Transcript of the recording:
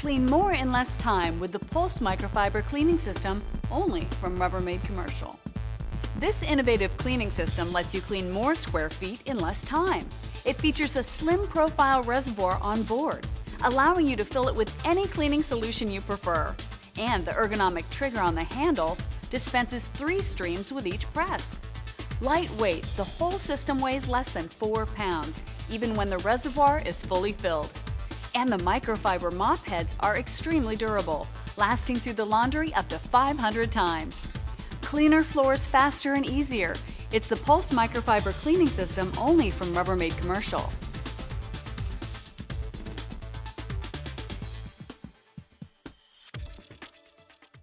Clean more in less time with the Pulse Microfiber Cleaning System only from Rubbermaid Commercial. This innovative cleaning system lets you clean more square feet in less time. It features a slim profile reservoir on board, allowing you to fill it with any cleaning solution you prefer. And the ergonomic trigger on the handle dispenses three streams with each press. Lightweight, the whole system weighs less than 4 pounds, even when the reservoir is fully filled. And the microfiber mop heads are extremely durable, lasting through the laundry up to 500 times. Cleaner floors faster and easier. It's the Pulse Microfiber Cleaning System only from Rubbermaid Commercial.